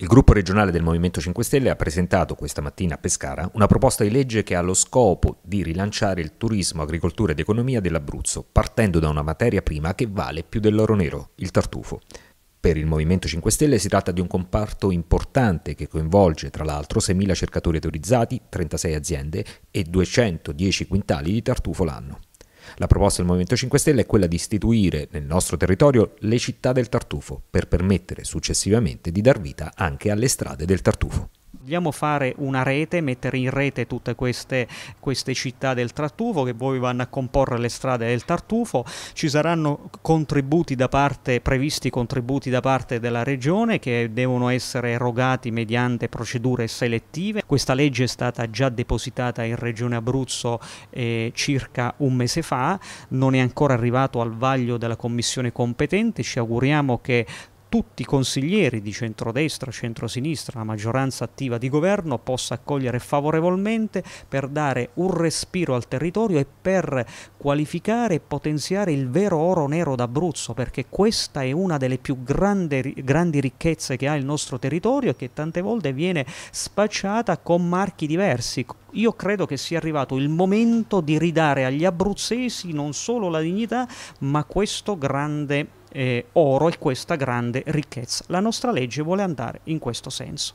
Il gruppo regionale del Movimento 5 Stelle ha presentato questa mattina a Pescara una proposta di legge che ha lo scopo di rilanciare il turismo, agricoltura ed economia dell'Abruzzo, partendo da una materia prima che vale più dell'oro nero, il tartufo. Per il Movimento 5 Stelle si tratta di un comparto importante che coinvolge tra l'altro 6.000 cercatori autorizzati, 36 aziende e 210 quintali di tartufo l'anno. La proposta del Movimento 5 Stelle è quella di istituire nel nostro territorio le città del tartufo per permettere successivamente di dar vita anche alle strade del tartufo. Vogliamo fare una rete, mettere in rete tutte queste, queste, città del Tartufo che poi vanno a comporre le strade del Tartufo. Ci saranno contributi da parte, previsti contributi da parte della Regione che devono essere erogati mediante procedure selettive. Questa legge è stata già depositata in Regione Abruzzo eh, circa un mese fa, non è ancora arrivato al vaglio della Commissione competente. Ci auguriamo che tutti i consiglieri di centrodestra, centrosinistra, la maggioranza attiva di governo possa accogliere favorevolmente per dare un respiro al territorio e per qualificare e potenziare il vero oro nero d'Abruzzo, perché questa è una delle più grandi, grandi ricchezze che ha il nostro territorio e che tante volte viene spacciata con marchi diversi. Io credo che sia arrivato il momento di ridare agli abruzzesi non solo la dignità, ma questo grande eh, oro e questa grande ricchezza. La nostra legge vuole andare in questo senso.